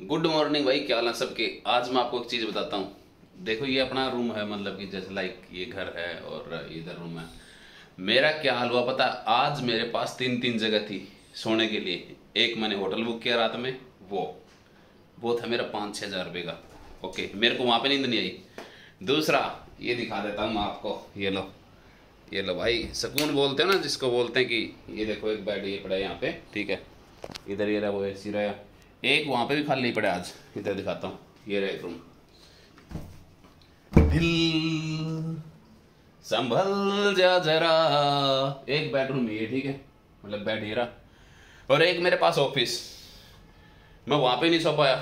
Good morning भाई, क्या हाल है सबके? आज मैं आपको एक चीज़ बताता हूँ। देखो, ये अपना रूम है मतलब कि जैसे लाइक ये घर है और इधर रूम है। मेरा क्या हाल हुआ पता? आज मेरे पास तीन तीन जगह थी सोने के लिए। एक मैंने होटल बुक किया रात में, वो। वो था मेरा पाँच छः हज़ार रुपये का। ओके, मेरे को वहाँ पे नींद नहीं आई। दूसरा, ये दिखा देता हूँ मैं आपको। ये लो ये लो भाई, सुकून बोलते हैं ना, जिसको बोलते हैं कि, ये देखो एक बेड ये पड़ा है यहाँ पे, ठीक है। इधर ये रहा, वो ऐसी रहा। एक वहाँ पे भी खाली पड़ा आज। इधर दिखाता हूँ। ये रहा रूम दिल संभल जा जरा। एक बेडरूम ये, ठीक है? मतलब बेड ये रहा। और एक मेरे पास ऑफ़िस मैं वहाँ पे नहीं सो पाया।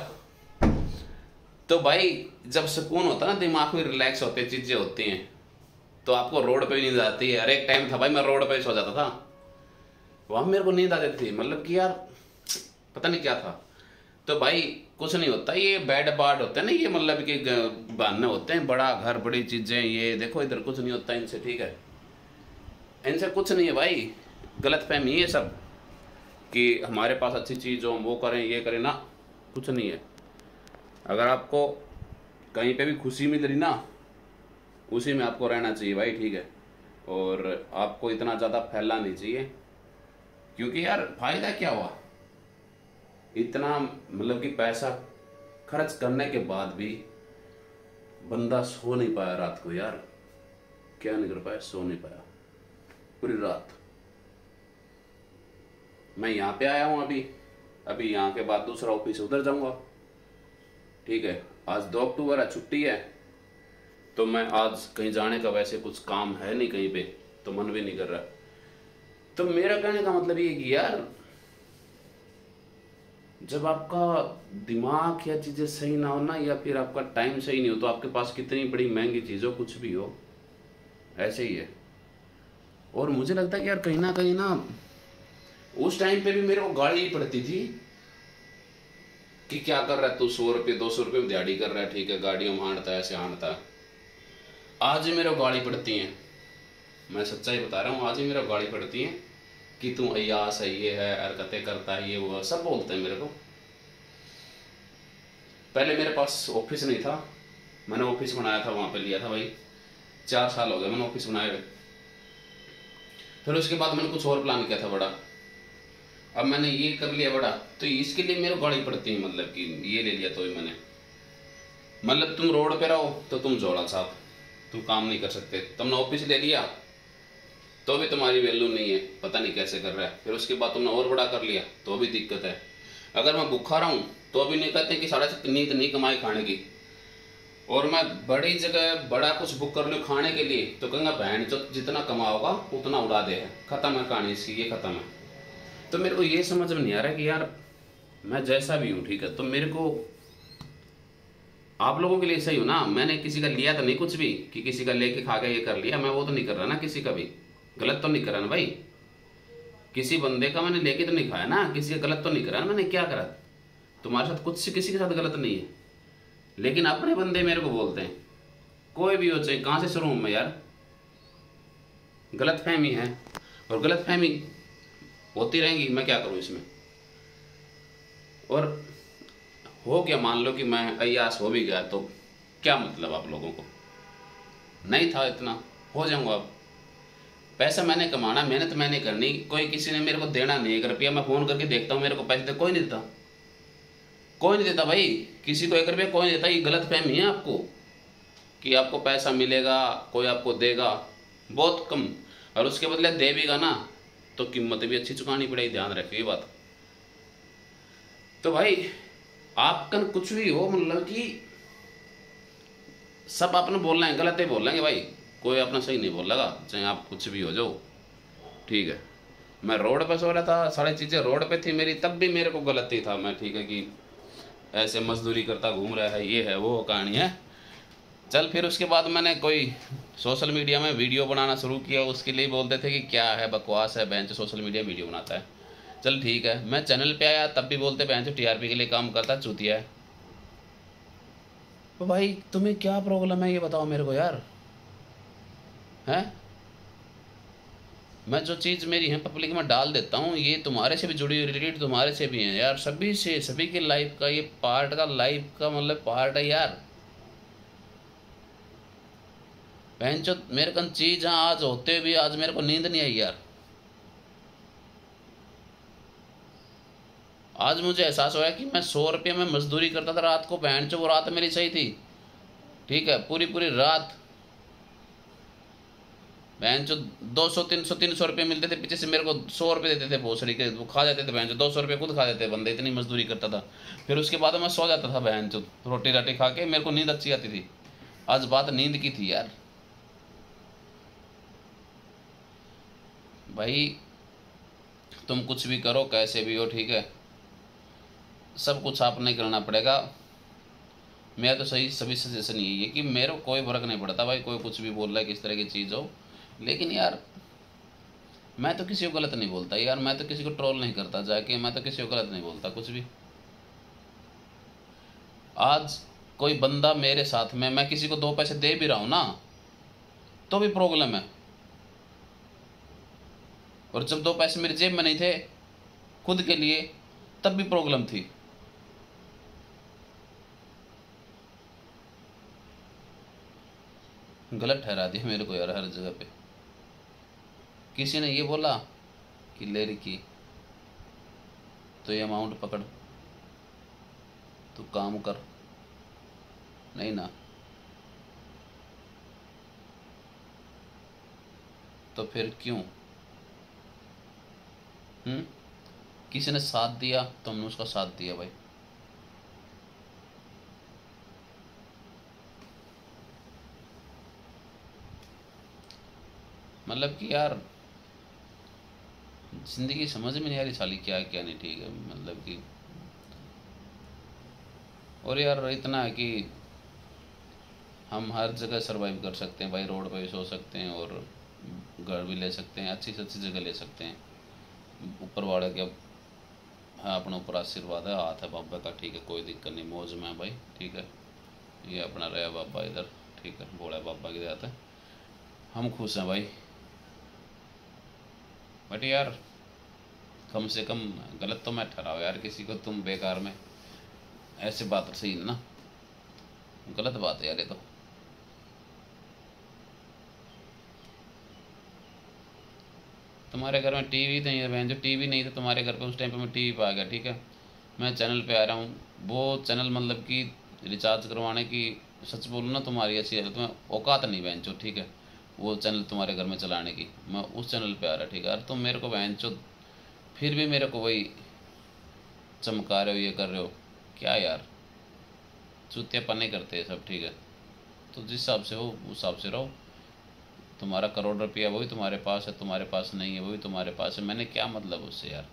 तो भाई, जब सुकून होता ना, दिमाग में रिलैक्स होते चीज़ें होती हैं तो आपको रोड पे नींद आती है। हर एक टाइम था भाई, मैं रोड पे सो जाता था। वहाँ मेरे को नींद आ जाती थी। मतलब कि यार, पता नहीं क्या था। तो भाई, कुछ नहीं होता। ये बैड बार्ड होते हैं ना, ये मतलब कि बहाने होते हैं, बड़ा घर, बड़ी चीज़ें, ये देखो, इधर कुछ नहीं होता इनसे, ठीक है? इनसे कुछ नहीं है भाई। गलत फहमी है सब, कि हमारे पास अच्छी चीज़ हो, हम वो करें, ये करें, ना, कुछ नहीं है। अगर आपको कहीं पे भी खुशी मिल रही ना, उसी में आपको रहना चाहिए भाई, ठीक है? और आपको इतना ज़्यादा फैलना नहीं चाहिए। क्योंकि यार, फ़ायदा क्या हुआ? इतना मतलब कि पैसा खर्च करने के बाद भी बंदा सो नहीं पाया रात को, यार। क्या नहीं कर पाया? सो नहीं पाया। पूरी रात। मैं यहाँ पे आया हूँ अभी। अभी यहाँ के बाद दूसरा ऑफ़िस उधर जाऊँगा। ठीक है, आज दो अक्टूबर है, छुट्टी है। तो मैं आज कहीं जाने का वैसे कुछ काम है नहीं कहीं पे तो मन भी नहीं कर रहा। तो मेरा कहने का मतलब ये कि यार जब आपका दिमाग या चीज़ें सही ना हो ना, या फिर आपका टाइम सही नहीं हो तो आपके पास कितनी बड़ी महँगी चीज़ हो कुछ भी हो, ऐसे ही है। और मुझे लगता है कि यार कहीं ना कहीं ना, उस टाइम पे भी मेरे को गाड़ी ही पड़ती थी कि क्या कर रहा है तू, सौ रुपये, दो सौ रुपये में दिहाड़ी कर रहा है, ठीक है, गाड़ियों में हांडता है, ऐसे हांडता है। आज ही मेरे को गाड़ी पड़ती है। मैं सच्चाई बता रहा हूँ, आज ही मेरे को गाड़ी पड़ती है कि तू अयास है, ये है, हरकतें करता है, ये वो सब बोलते हैं मेरे को। पहले मेरे पास ऑफ़िस नहीं था। मैंने ऑफ़िस बनाया था, वहाँ पे लिया था भाई। चार साल हो गए मैंने ऑफ़िस बनाए हुए। फिर उसके बाद मैंने कुछ और प्लान किया था बड़ा। अब मैंने ये कर लिया बड़ा तो इसके लिए मेरे गाड़ी पड़ती है मतलब कि ये ले लिया तो मैंने। मतलब तुम रोड पे रहो तो तुम जोड़ा साहब। तुम काम नहीं कर सकते। तुमने ऑफ़िस ले लिया तो भी तुम्हारी वैल्यू नहीं है। पता नहीं कैसे कर रहा है। फिर उसके बाद तुमने और बड़ा कर लिया तो भी दिक्कत है। अगर मैं भूखा रहा हूँ तो भी नहीं कहते कि साढ़े नींद नहीं कमाई खाने की। और मैं बड़ी जगह बड़ा कुछ बुक कर लूँ खाने के लिए तो कहूँगा, बहन, जो जितना कमाओगा, उतना उड़ा दे, खत्म है कहानी इसकी, ये खत्म है। तो मेरे को ये समझ में नहीं आ रहा कि यार, मैं जैसा भी हूँ, ठीक है? तो मेरे को, आप लोगों के लिए सही हो ना? मैंने किसी का लिया तो नहीं कुछ भी, कि किसी का लेके खा के ये कर लिया, मैं वो तो नहीं कर रहा ना किसी का भी। गलत तो नहीं करा ना भाई। किसी बंदे का मैंने लेके तो नहीं खाया ना, किसी का गलत तो नहीं करा ना मैंने, क्या करा? तुम्हारे साथ कुछ किसी के साथ गलत नहीं है। लेकिन अपने बंदे मेरे को बोलते हैं। कोई भी हो चाहे, कहाँ से शुरू हूँ मैं यार? गलत फहमी है, और गलत फहमी होती रहेंगी, मैं क्या करूँ इसमें? और हो क्या मान लो कि मैं अयास हो भी गया तो क्या मतलब आप लोगों को? नहीं था इतना, हो जाऊँगा अब। पैसा मैंने कमाना, मेहनत मैंने करनी, कोई किसी ने मेरे को देना नहीं एक रुपया मैं फ़ोन करके देखता हूँ, मेरे को पैसे दे कोई नहीं देता। कोई नहीं देता भाई। किसी को एक रुपया कोई नहीं देता। ये गलत फहमी है आपको कि आपको पैसा मिलेगा, कोई आपको देगा, बहुत कम। और उसके बदले दे भीगा ना तो कीमत भी अच्छी चुकानी पड़ेगी, ध्यान रखिए बात। तो भाई आपका कुछ भी हो मतलब कि सब आपने बोलना है, गलत ही बोल लेंगे भाई, कोई अपना सही नहीं बोल लगा चाहे आप कुछ भी हो जाओ। ठीक है। मैं रोड पे सो रहा था, सारी चीज़ें रोड पे थी मेरी, तब भी मेरे को गलती था। मैं ठीक है कि ऐसे मजदूरी करता घूम रहा है ये है वो कहानी है। चल फिर उसके बाद मैंने कोई सोशल मीडिया में वीडियो बनाना शुरू किया उसके लिए बोलते थे कि क्या है बकवास है बेंच सोशल मीडिया वीडियो बनाता है। चल ठीक है मैं चैनल पे आया तब भी बोलते बेंच टीआरपी के लिए काम करता चूतिया है। तो भाई तुम्हें क्या प्रॉब्लम है ये बताओ मेरे को यार। है? मैं जो चीज़ मेरी है पब्लिक में डाल देता हूँ, ये तुम्हारे से भी जुड़ी हुई रिलेटेड तुम्हारे से भी है यार। सभी से, सभी के लाइफ का, ये पार्ट का लाइफ का मतलब पार्ट है यार। बहन जो मेरे कन चीज़ आज होते भी आज मेरे को नींद नहीं आई यार। आज मुझे एहसास हुआ कि मैं सौ रुपये में मजदूरी करता था, रात को बहन चो वो रात मेरी सही थी। ठीक है पूरी पूरी रात बहन जो दो सौ, तीन सौ तीन सौ रुपये मिलते थे, पीछे से मेरे को सौ रुपये देते थे भोसड़ी के, वो खा जाते थे बहन जो, दो सौ रुपये खुद खा जाते बंदे, इतनी मजदूरी करता था। फिर उसके बाद मैं सो जाता था बहन जो रोटी राटी खा के, मेरे को नींद अच्छी आती थी। आज बात नींद की थी यार। भाई, तुम कुछ भी करो, कैसे भी हो, ठीक है? सब कुछ आपने करना पड़ेगा। मेरा तो सही, सभी सजेशन यही है कि मेरे कोई फ़र्क नहीं पड़ता भाई, कोई कुछ भी बोल रहा है, किस तरह की चीज़ हो। लेकिन यार, मैं तो किसी को गलत नहीं बोलता यार, मैं तो किसी को ट्रोल नहीं करता, जाके मैं तो किसी को गलत नहीं बोलता, कुछ भी। आज कोई बंदा मेरे साथ में, मैं किसी को दो पैसे दे भी रहा हूँ ना तो भी प्रॉब्लम है। और जब दो पैसे मेरी जेब में नहीं थे, खुद के लिए, तब भी प्रॉब्लम थी। गलत ठहरा दिया मेरे को यार हर जगह पे। किसी ने ये बोला कि ले की तो ये अमाउंट पकड़। तू काम कर। नहीं ना। तो फिर क्यों? हम्म? किसी ने साथ दिया तो हमने उसका साथ दिया भाई। मतलब कि यार ज़िंदगी समझ में नहीं आ रही साली क्या क्या नहीं, ठीक है मतलब कि और यार इतना है कि हम हर जगह सरवाइव कर सकते हैं, भाई रोड पर भी सो सकते हैं और घर भी ले सकते हैं, अच्छी से अच्छी जगह ले सकते हैं। ऊपर वाले के हाँ अपना ऊपर आशीर्वाद है, हाथ है बाबा का, ठीक है, कोई दिक्कत नहीं, मौज में है भाई, ठीक है। ये अपना रहा बाबा इधर, ठीक है बोला बाबा की देता है हम खुश हैं भाई। बट यार, कम से कम गलत तो मैं ठहराओ यार, किसी को तुम बेकार में ऐसे बात सही ना। गलत बात है यार ये तो। तुम्हारे घर में टीवी नहीं है बहन जो, टीवी नहीं था तुम्हारे घर पे उस टाइम पे मैं टीवी पे आ गया, ठीक है? मैं चैनल पे आ रहा हूँ। वो चैनल मतलब कि रिचार्ज करवाने की, सच बोलूँ ना तुम्हारी ऐसी है तुम्हें औकात नहीं बहन चो ठीक है? वो चैनल तुम्हारे घर में चलाने की। मैं उस चैनल पे आ रहा, ठीक है? यार तुम मेरे को बहन चो, फिर भी मेरे को वही चमका रहे हो, ये कर रहे हो। क्या यार? चूतियापन नहीं करते सब, ठीक है? तो जिस हिसाब से हो, उस हिसाब से रहो। तुम्हारा करोड़ रुपया वही तुम्हारे पास है, तुम्हारे पास नहीं है वही तुम्हारे पास है। मैंने क्या मतलब उससे यार?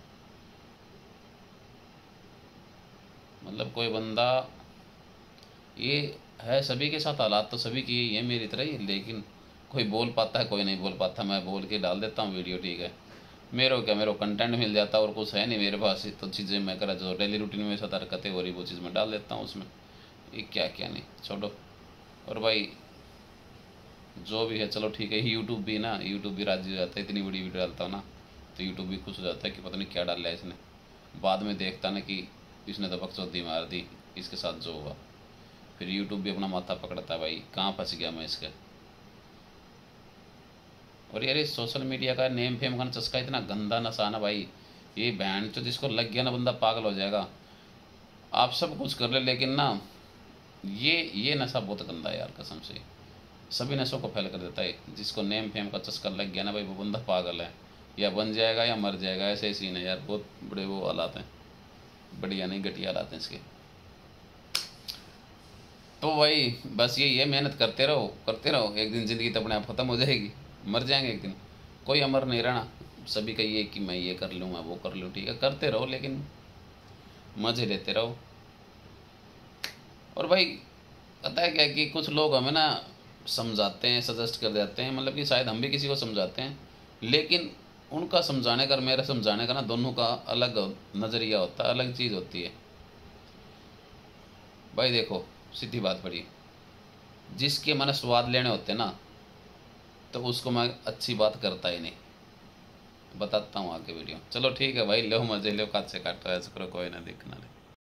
मतलब कोई बंदा, ये है सभी के साथ, हालात तो सभी की ये मेरी तरह ही, लेकिन कोई बोल पाता है, कोई नहीं बोल पाता, मैं बोल के डाल देता हूँ वीडियो, ठीक है। मेरे को क्या, मेरे को कंटेंट मिल जाता है और कुछ है नहीं मेरे पास तो चीज़ें मैं करा, जो डेली रूटीन में साथ हो रही, वो चीज़ मैं डाल देता हूँ उसमें। ये क्या क्या नहीं, छोड़ो। और भाई, जो भी है, चलो ठीक है यूट्यूब भी ना यूट्यूब भी राज़ी हो जाता है, इतनी बड़ी वीडियो डालता हूँ ना तो यूट्यूब भी खुश हो जाता है कि पता नहीं क्या डाल लिया इसने। बाद में देखता ना कि इसने तो बकचौदी मार दी, इसके साथ जो हुआ। फिर यूट्यूब भी अपना माथा पकड़ता है भाई, कहाँ फंस गया मैं इसके? और यार ये सोशल मीडिया का नेम फेम का चस्का इतना गंदा नशा ना भाई। ये बैंड तो जिसको लग गया ना बंदा पागल हो जाएगा। आप सब कुछ कर ले, लेकिन ना, ये ये नशा बहुत गंदा है यार कसम से। सभी नशों को फैल कर देता है। जिसको नेम फेम का चस्का लग गया ना भाई, वो बंदा पागल है। या बन जाएगा या मर जाएगा, ऐसे ही सीन है यार। बहुत बड़े वो हालात हैं। बढ़िया नहीं, घटिया हालात हैं इसके। तो भाई, बस यही है। मेहनत करते रहो करते रहो। एक दिन ज़िंदगी तो अपने आप ख़त्म हो जाएगी। मर जाएँगे एक दिन। कोई अमर नहीं रहना। सभी का ये कि मैं ये कर लूँ, मैं वो कर लूँ, ठीक है। करते रहो, लेकिन मज़े लेते रहो। और भाई, पता है क्या कि कुछ लोग हमें ना समझाते हैं सजेस्ट कर देते हैं मतलब कि शायद हम भी किसी को समझाते हैं। लेकिन उनका समझाने का मेरा समझाने का ना दोनों का अलग नज़रिया होता है, अलग चीज़ होती है। भाई देखो, सीधी बात पड़ी। जिसके मन स्वाद लेने होते ना तो उसको मैं अच्छी बात करता ही नहीं। बताता हूँ आगे वीडियो। चलो ठीक है भाई, लो मज़े, लो काट से काटो, ऐसा करो, कोई ना देखना